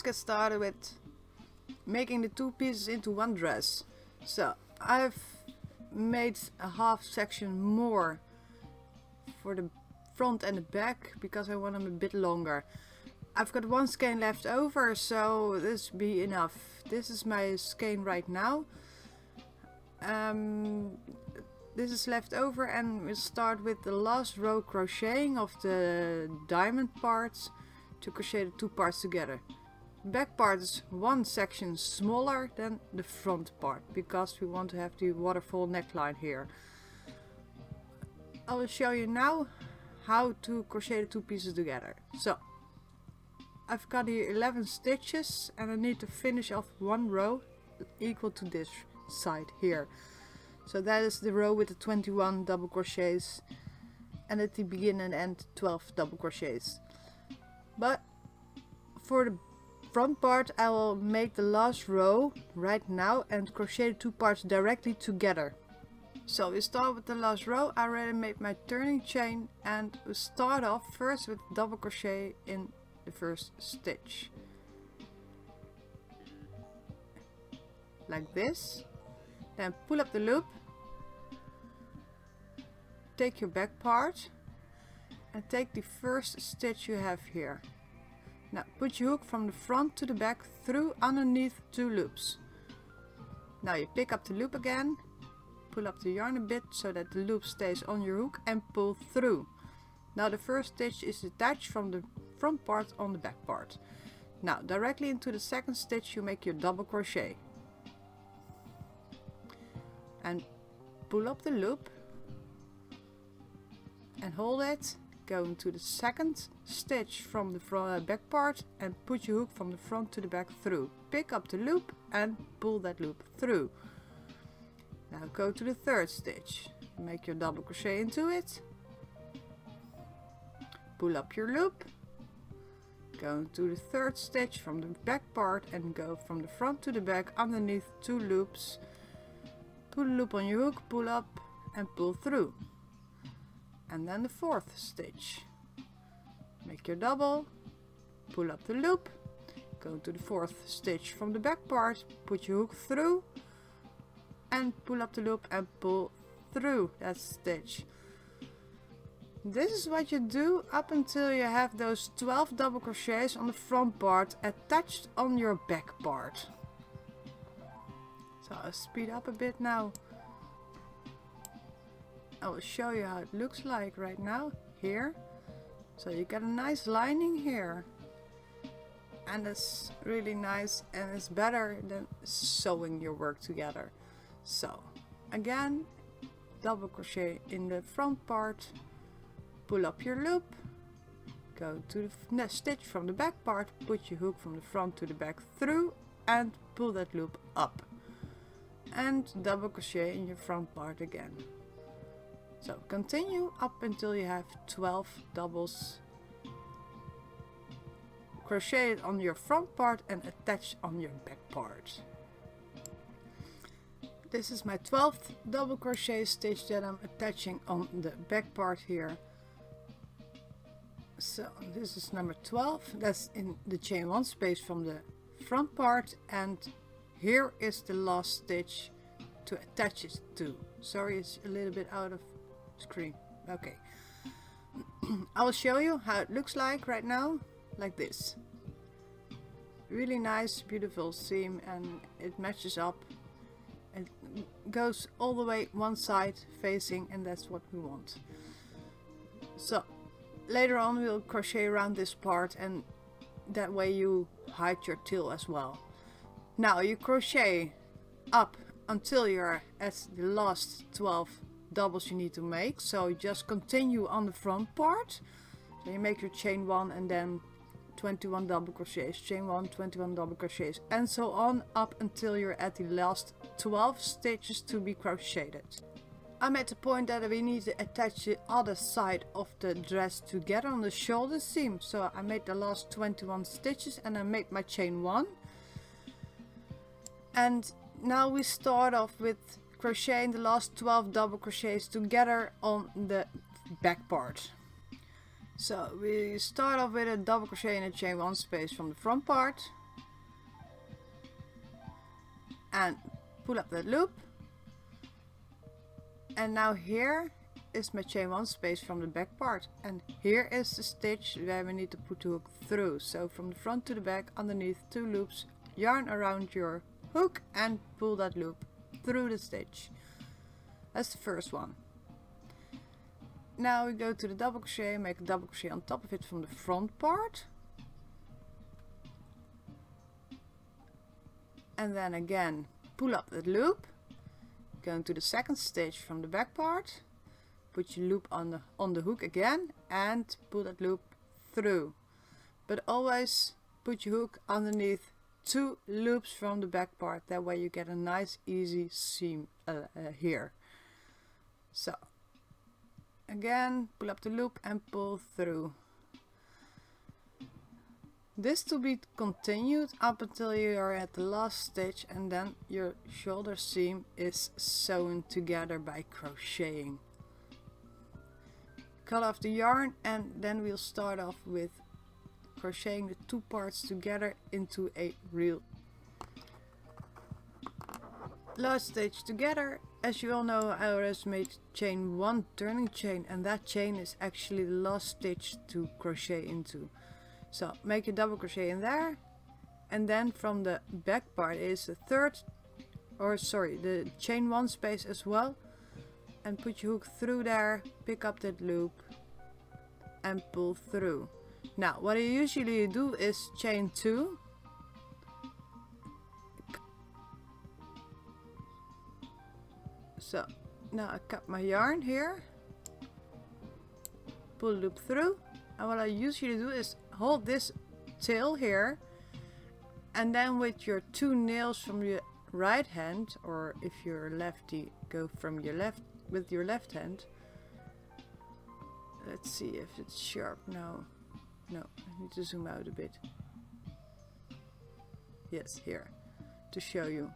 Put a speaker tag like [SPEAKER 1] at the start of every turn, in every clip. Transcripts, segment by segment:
[SPEAKER 1] let's get started with making the two pieces into one dress. So I've made a half section more for the front and the back because I want them a bit longer. I've got one skein left over so this be enough. This is my skein right now. Um, this is left over and we'll start with the last row crocheting of the diamond parts to crochet the two parts together. Back part is one section smaller than the front part because we want to have the waterfall neckline here. I will show you now how to crochet the two pieces together. So I've got here 11 stitches and I need to finish off one row equal to this side here. So that is the row with the 21 double crochets and at the beginning and end 12 double crochets. But for the front part I will make the last row right now and crochet the two parts directly together. So we start with the last row, I already made my turning chain and we start off first with double crochet in the first stitch. Like this. Then pull up the loop. Take your back part and take the first stitch you have here. Now put your hook from the front to the back through underneath two loops. Now you pick up the loop again, pull up the yarn a bit so that the loop stays on your hook and pull through. Now the first stitch is attached from the front part on the back part. Now directly into the second stitch you make your double crochet. And pull up the loop and hold it go into the second stitch from the front, uh, back part and put your hook from the front to the back through. Pick up the loop and pull that loop through. Now go to the third stitch. Make your double crochet into it. Pull up your loop. Go to the third stitch from the back part and go from the front to the back underneath two loops. Put a loop on your hook, pull up and pull through and then the fourth stitch. Make your double pull up the loop go to the fourth stitch from the back part put your hook through and pull up the loop and pull through that stitch. This is what you do up until you have those 12 double crochets on the front part attached on your back part. So I'll speed up a bit now I will show you how it looks like right now here. So you get a nice lining here. And it's really nice and it's better than sewing your work together. So again double crochet in the front part. Pull up your loop. Go to the stitch from the back part. Put your hook from the front to the back through and pull that loop up. And double crochet in your front part again so continue up until you have 12 doubles crocheted on your front part and attach on your back part. This is my 12th double crochet stitch that I'm attaching on the back part here. So this is number 12, that's in the chain 1 space from the front part and here is the last stitch to attach it to. Sorry it's a little bit out of screen. Okay. I will show you how it looks like right now, like this. Really nice, beautiful seam and it matches up. It goes all the way one side facing and that's what we want. So later on we'll crochet around this part and that way you hide your tail as well. Now you crochet up until you're at the last 12 doubles you need to make. So just continue on the front part. So you make your chain one and then 21 double crochets, chain one, 21 double crochets and so on up until you're at the last 12 stitches to be crocheted. I'm at the point that we need to attach the other side of the dress together on the shoulder seam. So I made the last 21 stitches and I made my chain one. And now we start off with crocheting the last 12 double crochets together on the back part. So we start off with a double crochet in a chain one space from the front part, and pull up that loop. And now here is my chain one space from the back part. And here is the stitch where we need to put the hook through. So from the front to the back underneath two loops yarn around your hook and pull that loop through the stitch that's the first one. Now we go to the double crochet make a double crochet on top of it from the front part. And then again pull up that loop. Go into the second stitch from the back part. Put your loop on the on the hook again and pull that loop through. But always put your hook underneath two loops from the back part. That way you get a nice easy seam uh, uh, here. So again pull up the loop and pull through. This to be continued up until you are at the last stitch and then your shoulder seam is sewn together by crocheting. Cut off the yarn and then we'll start off with crocheting the two parts together into a real last stitch together. As you all know I always made chain one turning chain and that chain is actually the last stitch to crochet into. So make a double crochet in there and then from the back part is the third or sorry the chain one space as well and put your hook through there pick up that loop and pull through now what I usually do is chain two. So now I cut my yarn here. Pull loop through. And what I usually do is hold this tail here. And then with your two nails from your right hand or if you're lefty go from your left with your left hand. Let's see if it's sharp now no I need to zoom out a bit yes here to show you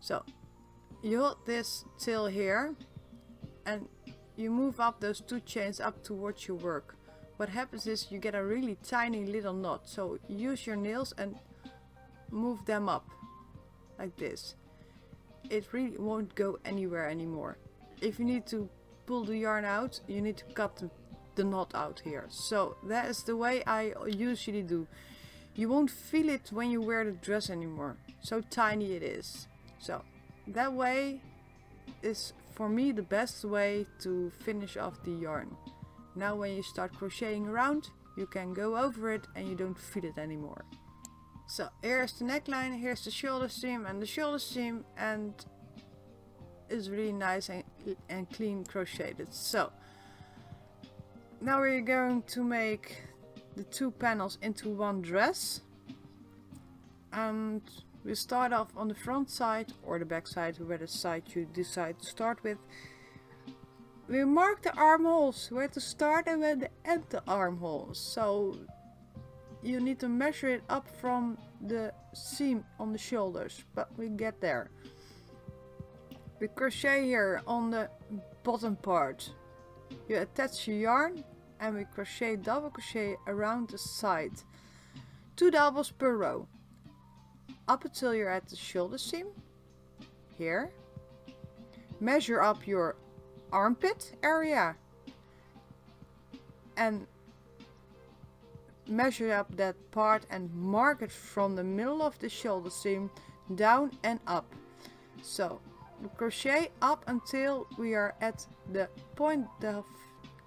[SPEAKER 1] so you hold this tail here and you move up those two chains up towards your work what happens is you get a really tiny little knot. So use your nails and move them up like this. It really won't go anywhere anymore. If you need to pull the yarn out, you need to cut the, the knot out here. So that is the way I usually do. You won't feel it when you wear the dress anymore. So tiny it is. So that way is for me the best way to finish off the yarn. Now when you start crocheting around, you can go over it and you don't feel it anymore. So here's the neckline, here's the shoulder seam and the shoulder seam and it's really nice and, and clean crocheted. So now we're going to make the two panels into one dress. And we start off on the front side or the back side, whatever side you decide to start with. We mark the armholes where to start and where to end the armholes. So you need to measure it up from the seam on the shoulders but we get there. We crochet here on the bottom part you attach your yarn and we crochet double crochet around the side. Two doubles per row. Up until you're at the shoulder seam here. Measure up your armpit area and measure up that part and mark it from the middle of the shoulder seam down and up. So crochet up until we are at the point of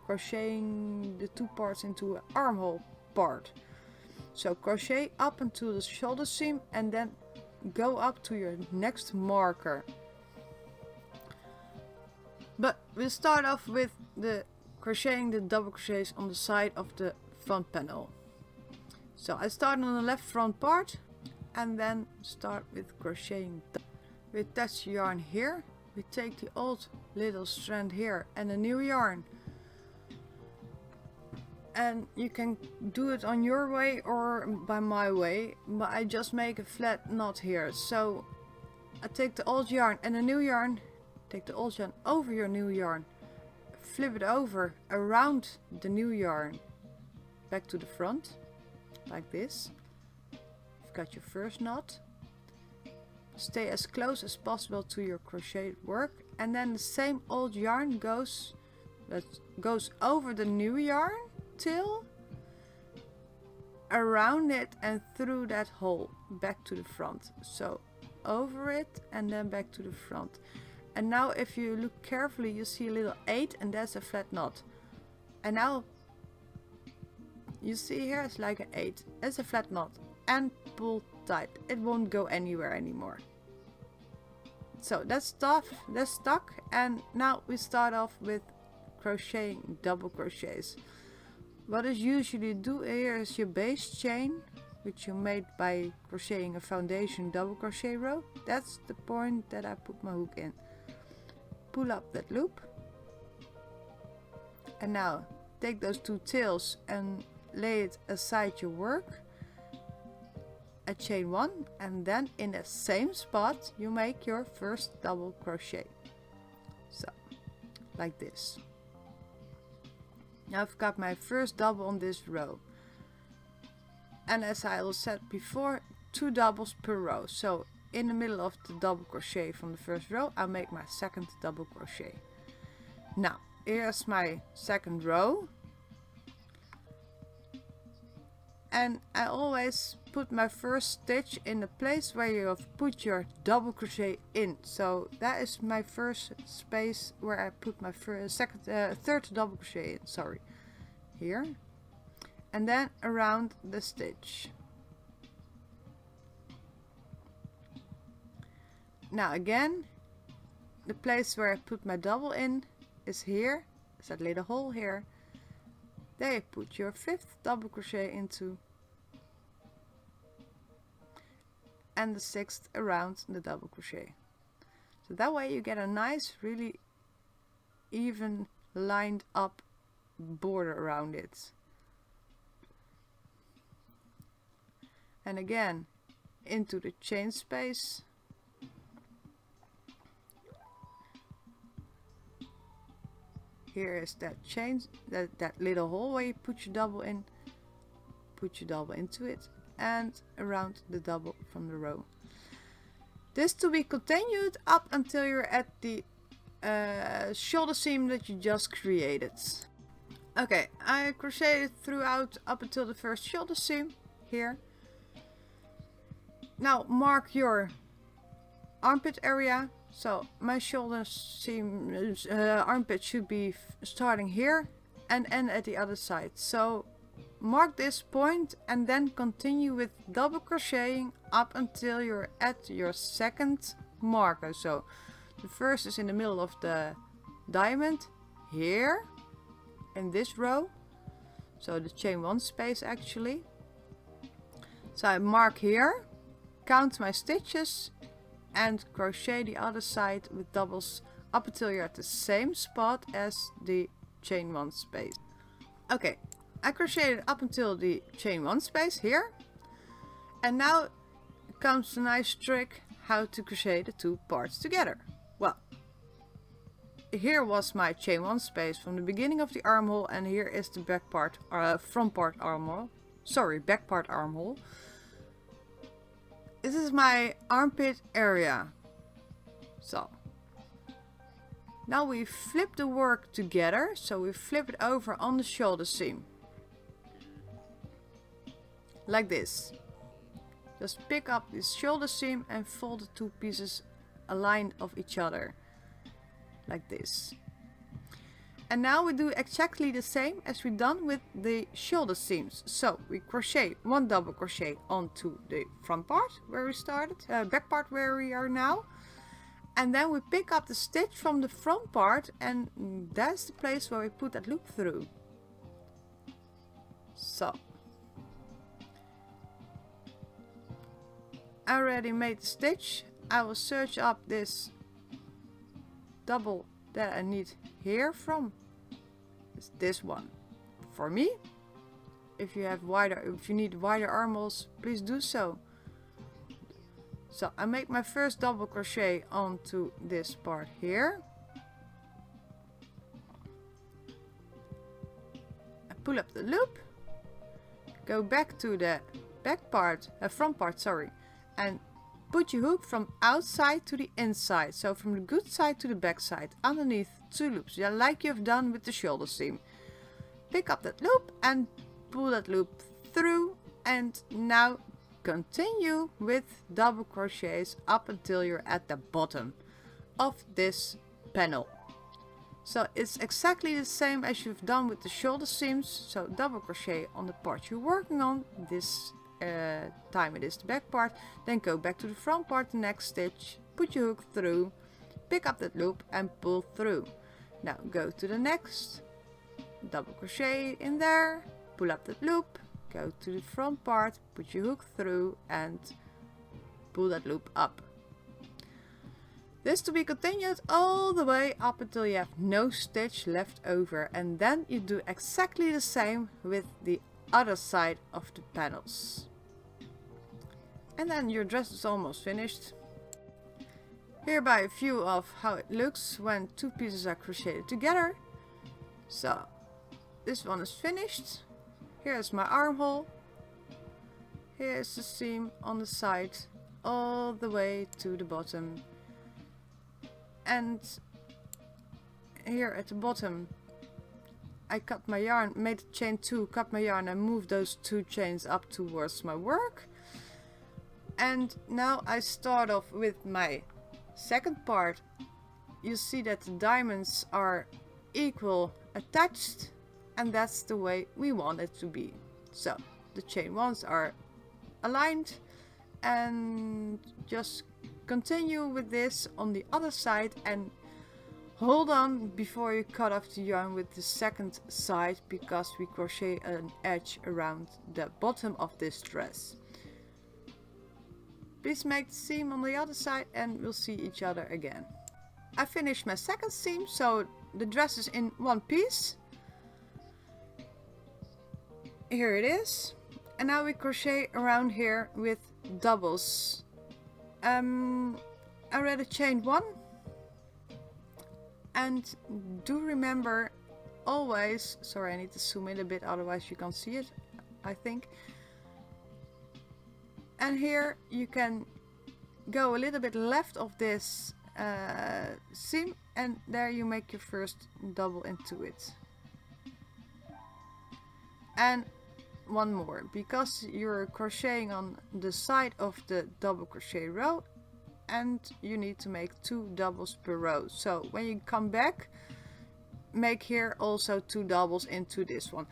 [SPEAKER 1] crocheting the two parts into an armhole part so crochet up until the shoulder seam and then go up to your next marker but we'll start off with the crocheting the double crochets on the side of the front panel. So I start on the left front part and then start with crocheting. We attach yarn here. We take the old little strand here and a new yarn. And you can do it on your way or by my way, but I just make a flat knot here. So I take the old yarn and a new yarn Take the old yarn over your new yarn. Flip it over around the new yarn. Back to the front. Like this. You've got your first knot. Stay as close as possible to your crocheted work. And then the same old yarn goes that goes over the new yarn till around it and through that hole back to the front. So over it and then back to the front. And now if you look carefully you see a little 8 and that's a flat knot. And now you see here it's like an 8 it's a flat knot and pull tight. It won't go anywhere anymore so that's stuff that's stuck. And now we start off with crocheting double crochets. What is usually do here is your base chain which you made by crocheting a foundation double crochet row. That's the point that I put my hook in. Pull up that loop. And now take those two tails and lay it aside your work a chain one and then in the same spot you make your first double crochet. So like this. Now I've got my first double on this row. And as I said before two doubles per row. So in the middle of the double crochet from the first row I'll make my second double crochet. Now here's my second row. And I always put my first stitch in the place where you have put your double crochet in. So that is my first space where I put my first second uh, third double crochet in sorry. Here. And then around the stitch. Now again the place where I put my double in is here. Is that little hole here. There you put your fifth double crochet into and the sixth around the double crochet. So that way you get a nice really even lined up border around it. And again into the chain space. Here is that chain that that little hole where you put your double in put your double into it and around the double from the row. This to be continued up until you're at the uh, shoulder seam that you just created. Okay I crocheted throughout up until the first shoulder seam here. Now mark your armpit area. So my shoulder seam uh, armpit should be starting here and end at the other side. So mark this point and then continue with double crocheting up until you're at your second marker. So the first is in the middle of the diamond here in this row. So the chain one space actually. So I mark here, count my stitches and crochet the other side with doubles up until you're at the same spot as the chain one space. Okay, I crocheted up until the chain one space here. And now comes the nice trick how to crochet the two parts together. Well, here was my chain one space from the beginning of the armhole and here is the back part, uh, front part armhole. Sorry, back part armhole. This is my armpit area. So. Now we flip the work together. So we flip it over on the shoulder seam. Like this. Just pick up this shoulder seam and fold the two pieces aligned of each other. Like this. And now we do exactly the same as we've done with the shoulder seams. So we crochet one double crochet onto the front part where we started, uh, back part where we are now. And then we pick up the stitch from the front part and that's the place where we put that loop through. So. Already made the stitch. I will search up this double that I need here from is this one. For me, if you have wider, if you need wider armholes, please do so. So I make my first double crochet onto this part here. I pull up the loop, go back to the back part, uh, front part, sorry, and Put your hook from outside to the inside, so from the good side to the back side, underneath two loops, yeah, like you've done with the shoulder seam. Pick up that loop and pull that loop through and now continue with double crochets up until you're at the bottom of this panel. So it's exactly the same as you've done with the shoulder seams. So double crochet on the part you're working on. This uh, time it is the back part. Then go back to the front part, the next stitch. Put your hook through. Pick up that loop and pull through. Now go to the next. Double crochet in there. Pull up that loop. Go to the front part. Put your hook through and pull that loop up. This to be continued all the way up until you have no stitch left over and then you do exactly the same with the other side of the panels. And then your dress is almost finished. Hereby a view of how it looks when two pieces are crocheted together. So this one is finished. Here's my armhole. Here's the seam on the side all the way to the bottom and here at the bottom I cut my yarn, made a chain 2, cut my yarn and moved those two chains up towards my work. And now I start off with my second part. You see that the diamonds are equal attached and that's the way we want it to be. So the chain ones are aligned and just Continue with this on the other side and hold on before you cut off the yarn with the second side because we crochet an edge around the bottom of this dress. Please make the seam on the other side and we'll see each other again. I finished my second seam so the dress is in one piece. Here it is. And now we crochet around here with doubles um, I read a chain one. And do remember always, sorry I need to zoom in a bit otherwise you can't see it, I think. And here you can go a little bit left of this uh, seam and there you make your first double into it. And one more because you're crocheting on the side of the double crochet row and you need to make two doubles per row so when you come back make here also two doubles into this one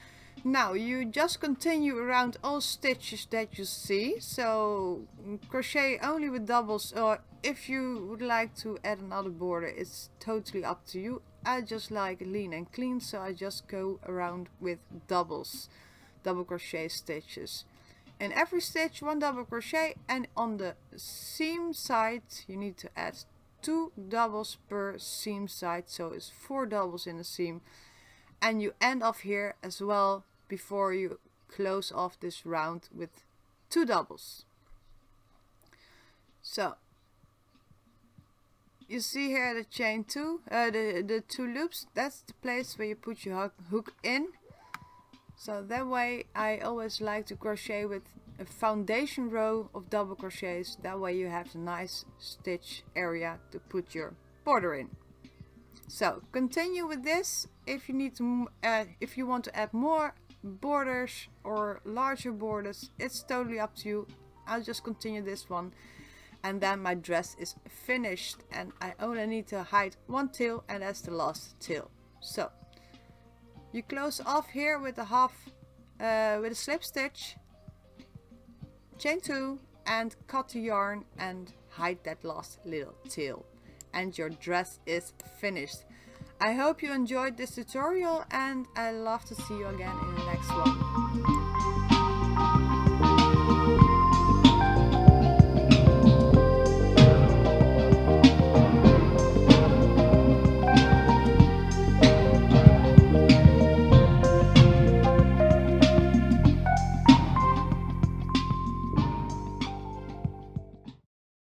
[SPEAKER 1] now you just continue around all stitches that you see. So crochet only with doubles or if you would like to add another border it's totally up to you. I just like lean and clean so I just go around with doubles double crochet stitches. In every stitch one double crochet and on the seam side you need to add two doubles per seam side so it's four doubles in the seam and you end off here as well before you close off this round with two doubles so you see here the chain two uh, the the two loops that's the place where you put your hook in so that way I always like to crochet with a foundation row of double crochets. That way you have a nice stitch area to put your border in. So continue with this. If you need to, uh, if you want to add more borders or larger borders, it's totally up to you. I'll just continue this one and then my dress is finished and I only need to hide one tail and that's the last tail. So you close off here with a half, uh, with a slip stitch, chain two and cut the yarn and hide that last little tail. And your dress is finished. I hope you enjoyed this tutorial and I love to see you again in the next one.